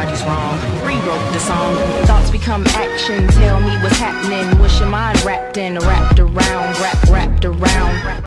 everybody's wrong. Rewrote the song. Thoughts become action. Tell me what's happening. What's your mind wrapped in? Wrapped around, wrapped, wrapped around.